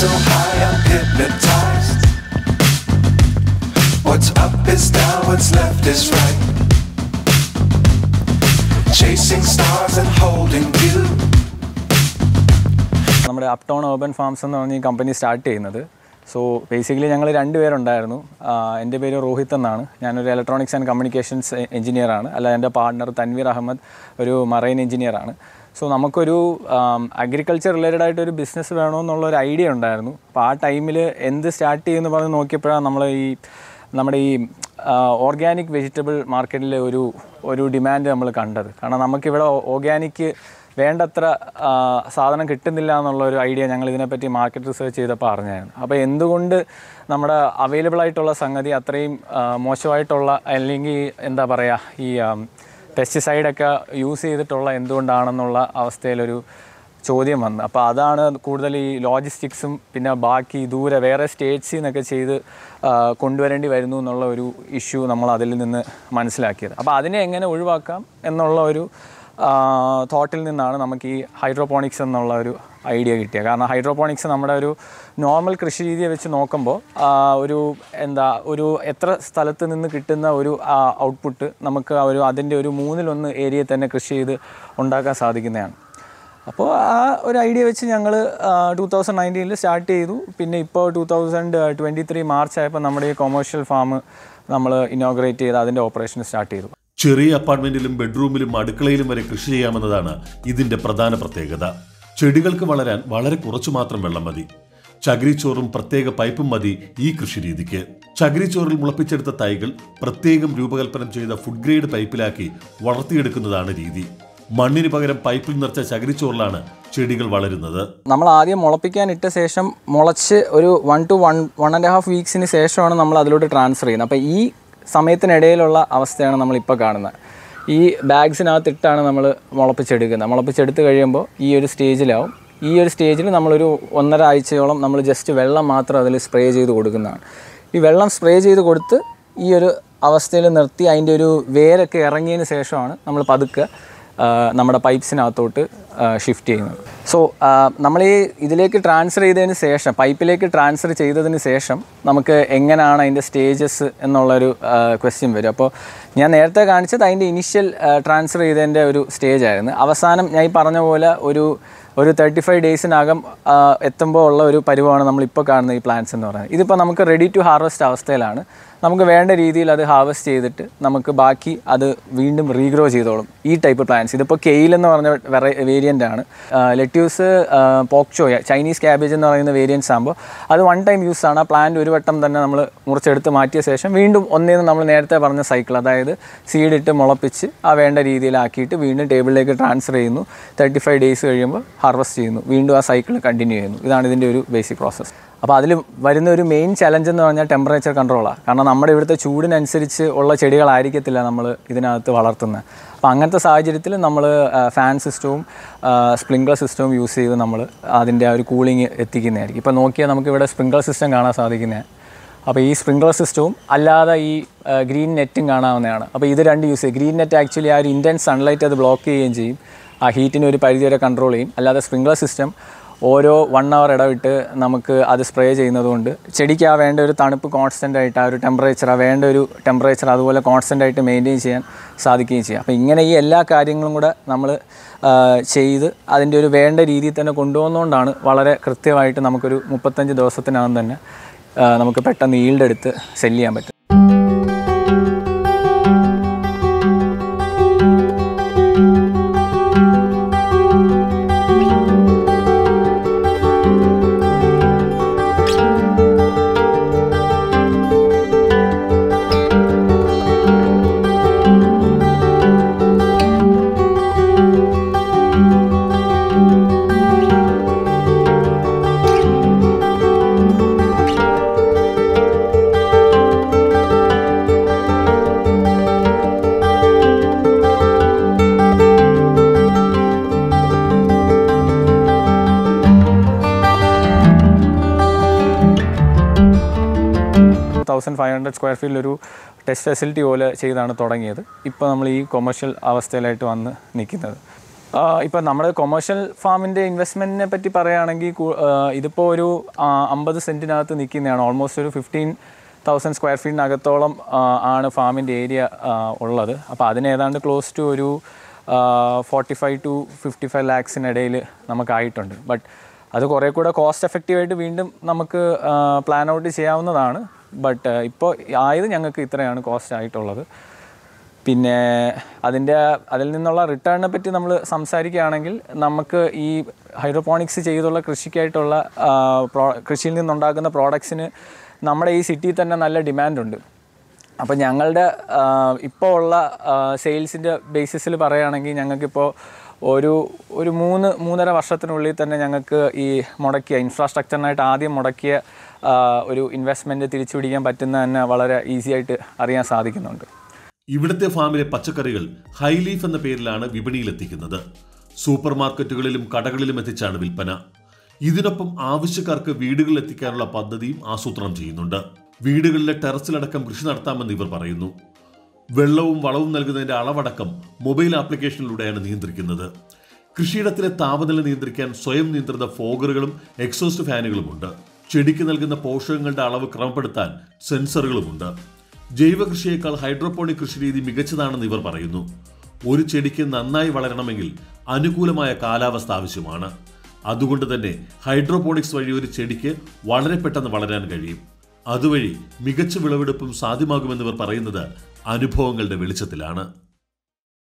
so high I'm hypnotized. What's up is down, what's left is right. Chasing stars and holding you. നമ്മുടെ up town Open Farms എന്ന് പറഞ്ഞ ഈ company start ചെയ്യുന്നത്. So basically ഞങ്ങൾ രണ്ടുപേരുണ്ടായിരുന്നു എന്റെ പേര് രോഹിത് എന്നാണ്. ഞാനൊരു ഇലക്ട്രോണിക്സ് ആൻഡ് കമ്മ്യൂണിക്കേഷൻസ് എഞ്ചിനീയറാണ് അല്ല എന്റെ പാർട്ണർ തൻവീർ അഹമ്മദ് ഒരു മറൈൻ എഞ്ചിനീയറാണ് സോ നമുക്കൊരു അഗ്രികൾച്ചർ റിലേറ്റഡ് ആയിട്ട് ഒരു ബിസിനസ് വേണമെന്നുള്ള ഒരു ഐഡിയ ഉണ്ടായിരുന്നു. അപ്പോൾ ആ ടൈമിൽ എന്ത് സ്റ്റാർട്ട് ചെയ്യുമെന്ന് പറഞ്ഞ് നോക്കിയപ്പോഴാണ് നമ്മൾ ഈ നമ്മുടെ ഈ ഓർഗാനിക് വെജിറ്റബിൾ മാർക്കറ്റിലെ ഒരു ഒരു ഡിമാൻഡ് നമ്മൾ കണ്ടത്. കാരണം നമുക്കിവിടെ ഓർഗാനിക് വേണ്ടത്ര സാധനം കിട്ടുന്നില്ല എന്നുള്ള ഒരു ഐഡിയ ഞങ്ങൾ ഇതിനെപ്പറ്റി മാർക്കറ്റ് റിസർച്ച് ചെയ്തപ്പോൾ അറിഞ്ഞായിരുന്നു. അപ്പോൾ എന്തുകൊണ്ട് നമ്മുടെ അവൈലബിൾ ആയിട്ടുള്ള സംഗതി അത്രയും മോശമായിട്ടുള്ള അല്ലെങ്കിൽ എന്താ പറയുക ഈ പെസ്റ്റിസൈഡൊക്കെ യൂസ് ചെയ്തിട്ടുള്ള എന്തുകൊണ്ടാണെന്നുള്ള അവസ്ഥയിലൊരു ചോദ്യം വന്നു. അപ്പോൾ അതാണ് കൂടുതൽ ഈ ലോജിസ്റ്റിക്സും പിന്നെ ബാക്കി ദൂരെ വേറെ സ്റ്റേറ്റ്സിൽ നിന്നൊക്കെ ചെയ്ത് കൊണ്ടുവരേണ്ടി വരുന്നു എന്നുള്ള ഒരു ഇഷ്യൂ നമ്മൾ അതിൽ നിന്ന് മനസ്സിലാക്കിയത്. അപ്പോൾ അതിനെ എങ്ങനെ ഒഴിവാക്കാം എന്നുള്ള ഒരു തോട്ടിൽ നിന്നാണ് നമുക്ക് ഈ ഹൈഡ്രോപോണിക്സ് എന്നുള്ള ഒരു ഐഡിയ കിട്ടിയത് കാരണം ഹൈഡ്രോപോണിക്സ് നമ്മുടെ ഒരു നോർമൽ കൃഷി രീതിയെ വെച്ച് നോക്കുമ്പോൾ ഒരു എന്താ ഒരു എത്ര സ്ഥലത്ത് നിന്ന് കിട്ടുന്ന ഒരു ഔട്ട്പുട്ട് നമുക്ക് ഒരു അതിന്റെ ഒരു മൂന്നിലൊന്ന് ഏരിയയിൽ തന്നെ കൃഷി ചെയ്ത് ഉണ്ടാക്കാൻ സാധിക്കുന്നതാണ്. അപ്പോൾ ആ ഒരു ഐഡിയ വെച്ച് ഞങ്ങൾ ടൂ തൗസൻഡ് നയന്റീനിൽ സ്റ്റാർട്ട് ചെയ്തു. പിന്നെ ഇപ്പോൾ two thousand twenty three March ആയപ്പോൾ നമ്മുടെ ഈ കൊമേഴ്ഷ്യൽ ഫാം നമ്മൾ ഇനോഗ്രേറ്റ് ചെയ്ത് അതിന്റെ ഓപ്പറേഷൻ സ്റ്റാർട്ട് ചെയ്തു. ചെറിയ അപ്പാർട്ട്മെന്റിലും ബെഡ്റൂമിലും അടുക്കളയിലും വരെ കൃഷി ചെയ്യാമെന്നതാണ് ഇതിന്റെ പ്രധാന പ്രത്യേകത. ചെടികൾക്ക് വളരാൻ വളരെ കുറച്ചു മാത്രം വെള്ളം മതി. ചകിരിച്ചോറും പ്രത്യേക പൈപ്പും മതി ഈ കൃഷിരീതിക്ക്. ചകിരിച്ചോറിൽ മുളപ്പിച്ചെടുത്ത തൈകൾ പ്രത്യേകം രൂപകൽപ്പന ചെയ്ത ഫുഡ് ഗ്രേഡ് പൈപ്പിലാക്കി വളർത്തിയെടുക്കുന്നതാണ് രീതി. മണ്ണിന് പകരം പൈപ്പിൽ നിറച്ച ചകിരിച്ചോറിലാണ് ചെടികൾ വളരുന്നത്. നമ്മൾ ആദ്യം മുളപ്പിക്കാൻ ഇട്ട ശേഷം മുളച്ച് ഒരു one to one one and half വീക്സിന് ശേഷമാണ് നമ്മൾ അതിലോട്ട് ട്രാൻസ്ഫർ ചെയ്യുന്നത്. അപ്പോൾ ഈ സമയത്തിനിടയിലുള്ള അവസ്ഥയാണ് നമ്മൾ ഇപ്പോൾ കാണുന്നത്. ഈ ബാഗ്സിനകത്തിട്ടാണ് നമ്മൾ മുളപ്പിച്ചെടുക്കുന്നത്. മുളപ്പിച്ചെടുത്ത് കഴിയുമ്പോൾ ഈ ഒരു സ്റ്റേജിലാവും. ഈ ഒരു സ്റ്റേജിൽ നമ്മളൊരു ഒന്നര ആഴ്ചയോളം നമ്മൾ ജസ്റ്റ് വെള്ളം മാത്രം അതിൽ സ്പ്രേ ചെയ്ത് കൊടുക്കുന്നതാണ്. ഈ വെള്ളം സ്പ്രേ ചെയ്ത് കൊടുത്ത് ഈ ഒരു അവസ്ഥയിൽ നിർത്തി അതിന്റെ ഒരു വേരൊക്കെ ഇറങ്ങിയതിന് ശേഷമാണ് നമ്മൾ പതുക്കെ നമ്മുടെ പൈപ്പ്സിനകത്തോട്ട് ഷിഫ്റ്റ് ചെയ്യുന്നത്. സോ നമ്മൾ ഈ ഇതിലേക്ക് ട്രാൻസ്ഫർ ചെയ്തതിന് ശേഷം പൈപ്പിലേക്ക് ട്രാൻസ്ഫർ ചെയ്തതിന് ശേഷം നമുക്ക് എങ്ങനെയാണ് അതിന്റെ സ്റ്റേജസ് എന്നുള്ളൊരു ക്വസ്റ്റ്യൻ വരും. അപ്പോൾ ഞാൻ നേരത്തെ കാണിച്ചത് അതിന്റെ ഇനിഷ്യൽ ട്രാൻസ്ഫർ ചെയ്തതിന്റെ ഒരു സ്റ്റേജ് ആയിരുന്നു. അവസാനം ഞാൻ ഈ പറഞ്ഞ പോലെ ഒരു ഒരു തേർട്ടി ഫൈവ് ഡേയ്സിനകം എത്തുമ്പോൾ ഉള്ള ഒരു പരിവമാണ് നമ്മളിപ്പോൾ കാണുന്ന ഈ പ്ലാന്റ്സ് എന്ന് പറയുന്നത്. ഇതിപ്പോൾ നമുക്ക് റെഡി ടു ഹാർവസ്റ്റ് അവസ്ഥയിലാണ്. നമുക്ക് വേണ്ട രീതിയിൽ അത് ഹാർവസ്റ്റ് ചെയ്തിട്ട് നമുക്ക് ബാക്കി അത് വീണ്ടും റീഗ്രോ ചെയ്തോളും. ഈ ടൈപ്പ് പ്ലാന്റ്സ് ഇതിപ്പോൾ കെയിൽ എന്ന് പറഞ്ഞ വെറൈ വേരിയന്റ് ആണ്. Lettuce bok choy Chinese cabbage എന്ന് പറയുന്ന വേരിയൻസ് ആകുമ്പോൾ അത് വൺ ടൈം യൂസ് ആണ്. ആ പ്ലാന്റ് ഒരു വട്ടം തന്നെ നമ്മൾ മുറിച്ചെടുത്ത് മാറ്റിയ ശേഷം വീണ്ടും ഒന്നേന്ന് നമ്മൾ നേരത്തെ പറഞ്ഞ സൈക്കിൾ അതായത് സീഡിട്ട് മുളപ്പിച്ച് ആ വേണ്ട രീതിയിലാക്കിയിട്ട് വീണ്ടും ടേബിളിലേക്ക് ട്രാൻസ്ഫർ ചെയ്യുന്നു. തേർട്ടി ഫൈവ് ഡേയ്സ് കഴിയുമ്പോൾ ഹാർവസ്റ്റ് ചെയ്യുന്നു. വീണ്ടും ആ സൈക്കിൾ കണ്ടിന്യൂ ചെയ്യുന്നു. ഇതാണ് ഇതിന്റെ ഒരു ബേസിക് പ്രോസസ്സ് അപ്പോൾ അതിൽ വരുന്ന ഒരു മെയിൻ ചലഞ്ച് എന്ന് പറഞ്ഞാൽ ടെമ്പറേച്ചർ കൺട്രോളാണ് കാരണം നമ്മുടെ ഇവിടുത്തെ ചൂടിനനുസരിച്ച് ഉള്ള ചെടികളായിരിക്കത്തില്ല നമ്മൾ ഇതിനകത്ത് വളർത്തുന്നത് അപ്പോൾ അങ്ങനത്തെ സാഹചര്യത്തിൽ നമ്മൾ ഫാൻ സിസ്റ്റവും സ്പ്രിങ്ക്ലർ സിസ്റ്റവും യൂസ് ചെയ്ത് നമ്മൾ അതിന്റെ ആ ഒരു കൂളിംഗ് എത്തിക്കുന്നതായിരിക്കും. ഇപ്പോൾ നോക്കിയാൽ നമുക്കിവിടെ സ്പ്രിങ്ക്ലർ സിസ്റ്റം കാണാൻ സാധിക്കുന്നത് അപ്പോൾ ഈ സ്പ്രിങ്ക്ലർ സിസ്റ്റവും അല്ലാതെ ഈ ഗ്രീൻ നെറ്റും കാണാവുന്നതാണ്. അപ്പോൾ ഇത് രണ്ട് യൂസ് ചെയ്യും. ഗ്രീൻ നെറ്റ് ആക്ച്വലി ആ ഒരു ഇന്റൻസ് സൺലൈറ്റ് അത് ബ്ലോക്ക് ചെയ്യുകയും ചെയ്യും. ആ ഹീറ്റിനെ ഒരു പരിധി വരെ കൺട്രോൾ ചെയ്യും. അല്ലാതെ സ്പ്രിങ്ക്ലർ സിസ്റ്റം ഓരോ വൺ അവർ ഇടവിട്ട് നമുക്ക് അത് സ്പ്രേ ചെയ്യുന്നതുകൊണ്ട് ചെടിക്ക് ആ വേണ്ട ഒരു തണുപ്പ് കോൺസ്റ്റന്റ് ആയിട്ട് ആ ഒരു ടെമ്പറേച്ചർ ആ വേണ്ട ഒരു ടെമ്പറേച്ചർ അതുപോലെ കോൺസ്റ്റന്റ് ആയിട്ട് മെയിന്റെയിൻ ചെയ്യാൻ സാധിക്കുകയും ചെയ്യാം. അപ്പോൾ ഇങ്ങനെ ഈ എല്ലാ കാര്യങ്ങളും കൂടെ നമ്മൾ ചെയ്ത് അതിന്റെ ഒരു വേണ്ട രീതിയിൽ തന്നെ കൊണ്ടുപോകുന്നതുകൊണ്ടാണ് വളരെ കൃത്യമായിട്ട് നമുക്കൊരു മുപ്പത്തഞ്ച് ദിവസത്തിനകം തന്നെ നമുക്ക് പെട്ടെന്ന് ഈൽഡ് എടുത്ത് സെല്ല് ചെയ്യാൻ പറ്റും ഹൺഡ്രഡ് സ്ക്വയർ ഫീറ്റിൽ ഒരു ടെസ്റ്റ് ഫെസിലിറ്റി പോലെ ചെയ്താണ് തുടങ്ങിയത്. ഇപ്പോൾ നമ്മൾ ഈ കൊമേഴ്ഷ്യൽ അവസ്ഥയിലായിട്ട് വന്ന് നിൽക്കുന്നത് ഇപ്പോൾ നമ്മുടെ കൊമേഴ്ഷ്യൽ ഫാമിന്റെ ഇൻവെസ്റ്റ്മെന്റിനെ പറ്റി പറയുകയാണെങ്കിൽ ഇതിപ്പോൾ ഒരു അമ്പത് സെന്റിനകത്ത് നിൽക്കുന്നതാണ് ഓൾമോസ്റ്റ് ഒരു ഫിഫ്റ്റീൻ തൗസൻഡ് സ്ക്വയർ ഫീറ്റിനകത്തോളം ആണ് ഫാമിന്റെ ഏരിയ ഉള്ളത്. അപ്പോൾ അതിന് ഏതാണ്ട് ക്ലോസ് ടു ഒരു forty five to fifty five ലാക്സിനിടയിൽ നമുക്കായിട്ടുണ്ട്. ബട്ട് അത് കുറേ കൂടെ കോസ്റ്റ് എഫക്റ്റീവായിട്ട് വീണ്ടും നമുക്ക് പ്ലാൻ ഔട്ട് ചെയ്യാവുന്നതാണ്. ബട്ട് ഇപ്പോൾ ആയത് ഞങ്ങൾക്ക് ഇത്രയാണ് കോസ്റ്റ് ആയിട്ടുള്ളത്. പിന്നെ അതിന്റെ അതിൽ നിന്നുള്ള റിട്ടേണിനെ പറ്റി നമ്മൾ സംസാരിക്കുകയാണെങ്കിൽ നമുക്ക് ഈ ഹൈഡ്രോപോണിക്സ് ചെയ്തുള്ള കൃഷിക്കായിട്ടുള്ള പ്രോ കൃഷിയിൽ നിന്നുണ്ടാക്കുന്ന പ്രോഡക്ട്സിന് നമ്മുടെ ഈ സിറ്റിയിൽ തന്നെ നല്ല ഡിമാൻഡുണ്ട് അപ്പോൾ ഞങ്ങളുടെ ഇപ്പോൾ ഉള്ള സെയിൽസിന്റെ ബേസിസിൽ പറയുകയാണെങ്കിൽ ഞങ്ങൾക്കിപ്പോൾ ഒരു ഒരു മൂന്ന് മൂന്നര വർഷത്തിനുള്ളിൽ തന്നെ ഞങ്ങൾക്ക് ഈ മുടക്കിയ ഇൻഫ്രാസ്ട്രക്ചറിനായിട്ട് ആദ്യം മുടക്കിയ ഒരു ഇൻവെസ്റ്റ്മെന്റ് തിരിച്ചു പിടിക്കാൻ പറ്റുന്ന തന്നെ വളരെ ഈസി ആയിട്ട് അറിയാൻ സാധിക്കുന്നുണ്ട്. ഇവിടുത്തെ ഫാമിലെ പച്ചക്കറികൾ ഹൈലീഫ് എന്ന പേരിലാണ് വിപണിയിലെത്തിക്കുന്നത്. സൂപ്പർ മാർക്കറ്റുകളിലും കടകളിലും എത്തിച്ചാണ് വിൽപ്പന. ഇതിനൊപ്പം ആവശ്യക്കാർക്ക് വീടുകളിൽ എത്തിക്കാനുള്ള പദ്ധതിയും ആസൂത്രണം ചെയ്യുന്നുണ്ട്. വീടുകളിലെ ടെറസിലടക്കം കൃഷി നടത്താമെന്ന് ഇവർ പറയുന്നു. വെള്ളവും വളവും നൽകുന്നതിന്റെ അളവടക്കം മൊബൈൽ ആപ്ലിക്കേഷനിലൂടെയാണ് നിയന്ത്രിക്കുന്നത്. കൃഷിയിടത്തിലെ താപനില നിയന്ത്രിക്കാൻ സ്വയം നിയന്ത്രിത ഫോഗറുകളും എക്സോസ്റ്റ് ഫാനുകളുമുണ്ട്. ചെടിക്ക് നൽകുന്ന പോഷകങ്ങളുടെ അളവ് ക്രമപ്പെടുത്താൻ സെൻസറുകളുമുണ്ട്. ജൈവ കൃഷിയേക്കാൾ ഹൈഡ്രോപോണിക് കൃഷി രീതി മികച്ചതാണെന്ന് ഇവർ പറയുന്നു. ഒരു ചെടിക്ക് നന്നായി വളരണമെങ്കിൽ അനുകൂലമായ കാലാവസ്ഥ ആവശ്യമാണ്. അതുകൊണ്ട് തന്നെ ഹൈഡ്രോപോണിക്സ് വഴി ഒരു ചെടിക്ക് വളരെ പെട്ടെന്ന് വളരാൻ കഴിയും. അതുവഴി മികച്ച വിളവെടുപ്പും സാധ്യമാകുമെന്നിവർ പറയുന്നത് അനുഭവങ്ങളുടെ വെളിച്ചത്തിലാണ്